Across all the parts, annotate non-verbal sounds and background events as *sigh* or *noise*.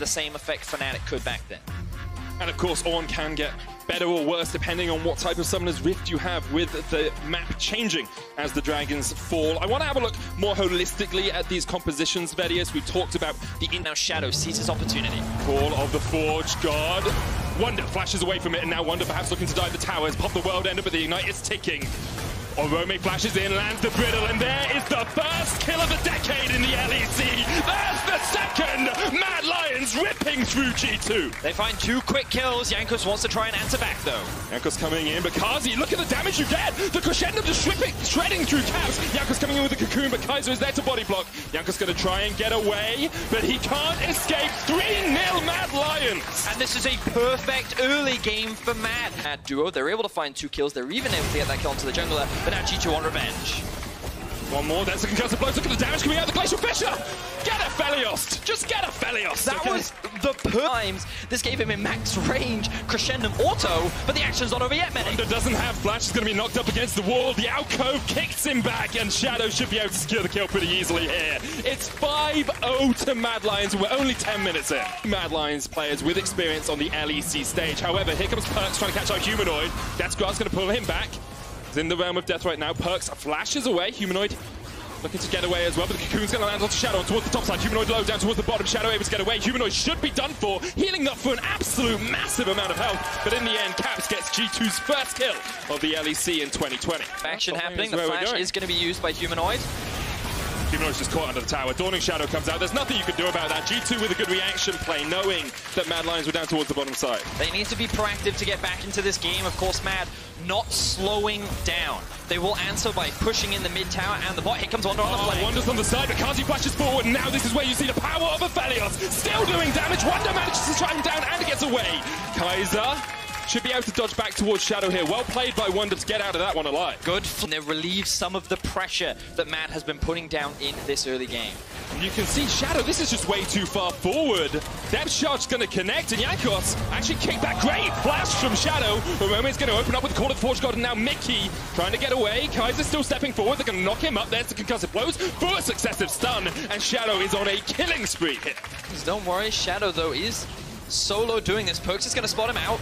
the same effect Fnatic could back then. And of course, Ornn can get better or worse depending on what type of Summoner's Rift you have with the map changing as the dragons fall. I want to have a look more holistically at these compositions, Vedius. We talked about the in now Shadow sees his opportunity. Call of the Forge God. Wunder flashes away from it, and now Wunder perhaps looking to dive the towers, pop the world ender, but the Ignite is ticking. Orome flashes in, lands the brittle, and there is the first kill of the decade in the LEC. There's the second! Lions ripping through G2. They find two quick kills. Jankos wants to try and answer back, though. Jankos coming in, but Carzzy, look at the damage you get! The crescendo just shripping, shredding through caps. Jankos coming in with the cocoon, but Kaiser is there to body block. Jankos gonna try and get away, but he can't escape. 3-0 Mad Lions! And this is a perfect early game for Mad. Mad duo, they're able to find two kills. They're even able to get that kill onto the jungler. But now G2 on revenge. One more, there's the concussive blows. Look at the damage coming out of the Glacial Fissure! Get a Aphelios! Just get a Aphelios! That okay. was the times. This gave him a max range crescendum auto, but the action's not over yet, Medic. Wunder doesn't have flash, he's going to be knocked up against the wall. The alcove kicks him back, and Shadow should be able to secure the kill pretty easily here. It's 5-0 to Mad Lions, we're only 10 minutes in. Mad Lions players with experience on the LEC stage. However, here comes Perkz trying to catch our Humanoid. That's Grass going to pull him back. He's in the realm of death right now. Perkz flashes away. Humanoid looking to get away as well, but the Cocoon's going to land onto Shadow towards the top side. Humanoid low down towards the bottom. Shadow able to get away. Humanoid should be done for. Healing up for an absolute massive amount of health. But in the end, Caps gets G2's first kill of the LEC in 2020. Action happening. The flash is going to be used by Humanoid. Humanoid's just caught under the tower. Dawning Shadow comes out. There's nothing you can do about that. G2 with a good reaction play, knowing that Mad Lions were down towards the bottom side. They need to be proactive to get back into this game. Of course, Mad not slowing down. They will answer by pushing in the mid tower and the bot. Here comes Wunder on the oh, flank. Wunder's on the side, but Carzzy flashes forward, and now this is where you see the power of Aphelios. Still doing damage. Wunder manages to track him down and gets away. Kaiser should be able to dodge back towards Shadow here. Well played by Wunder to get out of that one alive. Good. And they relieve some of the pressure that Mad has been putting down in this early game. You can see Shadow, this is just way too far forward. Depth charge going to connect, and Jankos actually kicked that great flash from Shadow. is going to open up with the Call of the Forge God, and now Mickey trying to get away. Kaiser still stepping forward. They're going to knock him up. There's the concussive blows for a successive stun, and Shadow is on a killing spree here. Don't worry, Shadow, though, is solo doing this. Perkz is going to spot him out.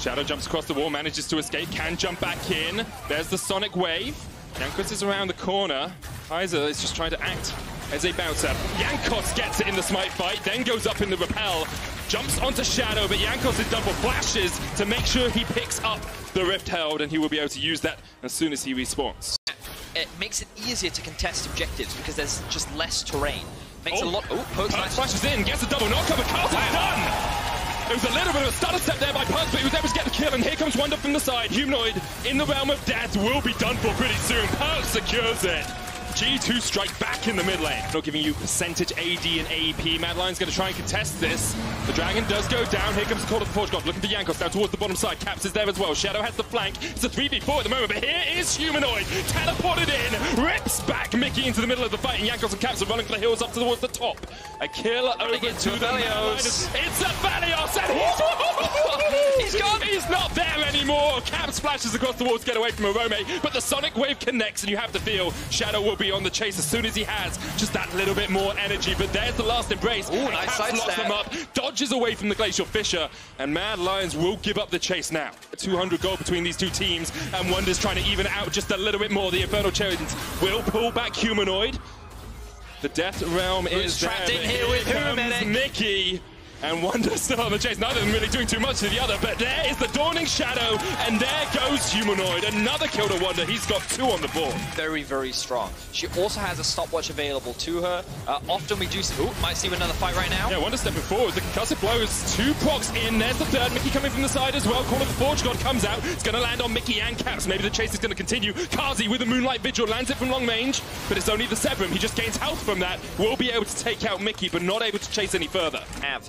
Shadow jumps across the wall, manages to escape, can jump back in. There's the Sonic Wave. Jankos is around the corner. Kaiser is just trying to act as a bouncer. Jankos gets it in the smite fight, then goes up in the repel, jumps onto Shadow, but Jankos is double flashes to make sure he picks up the Rift Herald, and he will be able to use that as soon as he respawns. It makes it easier to contest objectives because there's just less terrain. Makes oh. a lot. Oh, Perkz flashes in, gets a double knock but Carlton's done! It was a little bit of a stutter step there by Perkz, but he was able to get the kill, and here comes Wunder from the side. Humanoid in the realm of death will be done for pretty soon. Perkz secures it. G2 strike back in the mid lane. Not giving you percentage AD and AP. Mad Lion's going to try and contest this. The Dragon does go down. Here comes the Call of the Forge God. Looking for Jankos down towards the bottom side. Caps is there as well. Shadow has the flank. It's a 3v4 at the moment, but here is Humanoid. Teleported in. Rips back Mickey into the middle of the fight. And Jankos and Caps are running for the hills up towards the top. A kill over to, to the Aphelios. It's a Aphelios and he's... *laughs* he's gone. He's not there anymore. Cap splashes across the wall to get away from Orome, but the Sonic Wave connects and you have to feel Shadow will be on the chase as soon as he has just that little bit more energy. But there's the last embrace. Ooh, nice Caps locks them up, dodges away from the Glacial Fissure, and Mad Lions will give up the chase now. 200 goal between these two teams, and Wunder's trying to even out just a little bit more. The Infernal Chains will pull back Humanoid. The Death Realm Who's is trapped there, in here with who, Mickey and Wunder still on the chase. Neither of them really doing too much to the other, but there is the Dawning Shadow, and there goes Humanoid. Another kill to Wunder. He's got two on the board. Very, very strong. She also has a stopwatch available to her. Uh, often we do see, ooh, might see another fight right now. Yeah, Wunder stepping forward. The concussive blows, two procs in. There's the third. Mickey coming from the side as well. Call of the Forge God comes out. It's going to land on Mickey and Caps. Maybe the chase is going to continue. Carzzy with a Moonlight Vigil lands it from long range, but it's only the Severum. He just gains health from that. Will be able to take out Mickey, but not able to chase any further. Have,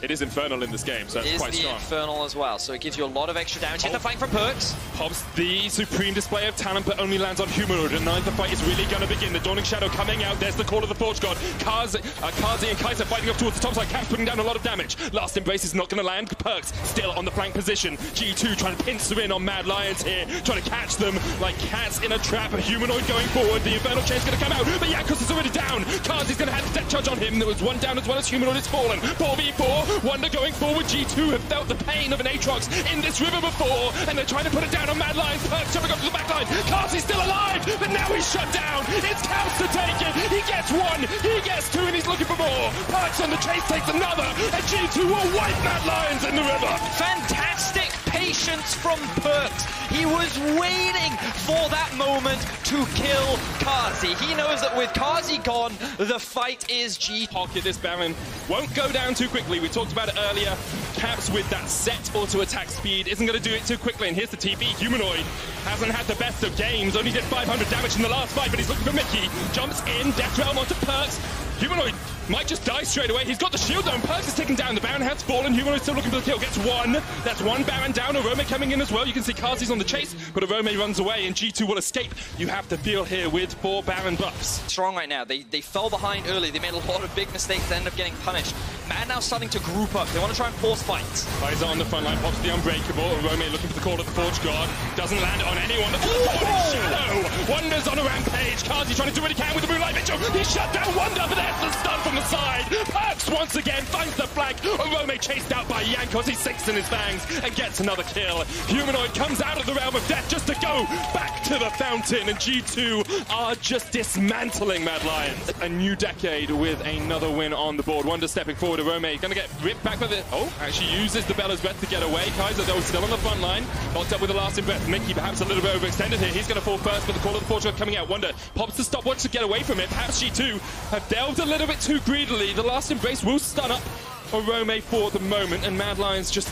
it is Infernal in this game, so it's quite strong. Infernal as well, so it gives you a lot of extra damage. Hit the flank from Perkz. Pops the supreme display of talent, but only lands on Humanoid. And now the fight is really going to begin. The Dawning Shadow coming out. There's the Call of the Forge God. Kaz, uh, Carzzy and Kaiser fighting up towards the top side. Caps putting down a lot of damage. Last Embrace is not going to land. Perkz still on the flank position. G2 trying to pincer in on Mad Lions here, trying to catch them like cats in a trap. A Humanoid going forward. The Infernal Chain's going to come out, but Jankos is already down. Carzzy's going to have the death charge on him. There was one down as well as Humanoid is fallen. 4v4 before. Wunder going forward. G2 have felt the pain of an Aatrox in this river before, and they're trying to put it down on Mad Lions. Perkz jumping up to the back line. Carzzy's still alive, but now he's shut down. It's Counts to take it. He gets one, he gets two, and he's looking for more. Perkz on the chase takes another, and G2 will wipe Mad Lions in the river. Fantastic patience from Perkz. He was waiting for that moment to kill Carzzy. He knows that with Carzzy gone, the fight is G. Pocket this Baron won't go down too quickly. We talked about it earlier. Caps with that set auto attack speed isn't going to do it too quickly. And here's the TP. Humanoid hasn't had the best of games. Only did 500 damage in the last fight, but he's looking for Mickey. Jumps in. Death Realm onto Perkz. Humanoid might just die straight away. He's got the shield down. Perkz is taken down. The Baron has fallen. Humanoid still looking for the kill. Gets one. That's one Baron down. Orome coming in as well. You can see Carzzy's on the chase, but Orome runs away and G2 will escape. You have to feel here with four Baron buffs. Strong right now. They they fell behind early. They made a lot of big mistakes. They ended up getting punished. Mad now starting to group up. They want to try and force fights. Kaiser on the front line, pops the Unbreakable. Orome looking for the call of the Forge God. Doesn't land on anyone. Oh! Shadow Wunder's on a rampage. Carzzy trying to do what he can with the Moonlight Vigil. He shut down Wunder, but that's the stun from the side. Perkz once again finds the flag. Orome chased out by Jankos. He sinks in his fangs and gets another kill. Humanoid comes out of the realm of death just to go back to the fountain. And G2 are just dismantling Mad Lions. A new decade with another win on the board. Wunder stepping forward. Orome going to get ripped back with it. Oh, actually uses the Bellows Breath to get away. Kaiser, though, still on the front line. Locked up with the Last Embrace. Mickey perhaps a little bit overextended here. He's going to fall first, but the call of the Fortune coming out. Wunder pops the stopwatch to get away from it. Perhaps she, too, have delved a little bit too greedily. The last embrace will stun up Orome for the moment, and Mad Lions just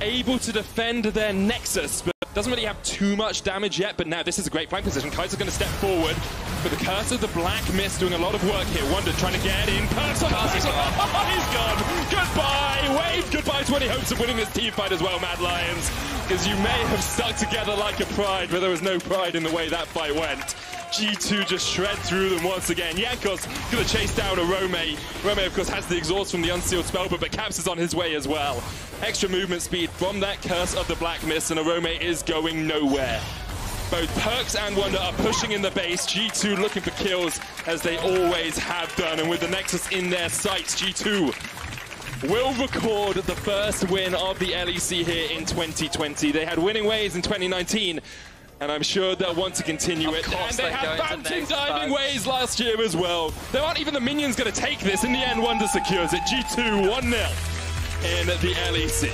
able to defend their Nexus, doesn't really have too much damage yet, but now this is a great flank position. Kaiser's going to step forward, but the Curse of the Black Mist doing a lot of work here. Wunder trying to get in. Perkz on Carzzy's. He's gone. Goodbye. Wave goodbye to any hopes of winning this team fight as well, Mad Lions, because you may have stuck together like a pride, but there was no pride in the way that fight went. G2 just shred through them once again. Jankos gonna chase down a Orome. Orome, of course, has the exhaust from the unsealed spell, but, but Caps is on his way as well. Extra movement speed from that Curse of the Black Mist, and a Orome is going nowhere. Both Perkz and Wunder are pushing in the base. G2 looking for kills, as they always have done, and with the Nexus in their sights, G2 will record the first win of the LEC here in 2020. They had winning ways in 2019, and I'm sure they'll want to continue Of it. And they had going to bouncing next diving ways last year as well. There aren't even the minions going to take this. In the end, Wunder secures it. G2 1-0 in the LEC.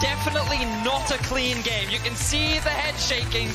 Definitely not a clean game. You can see the head shaking.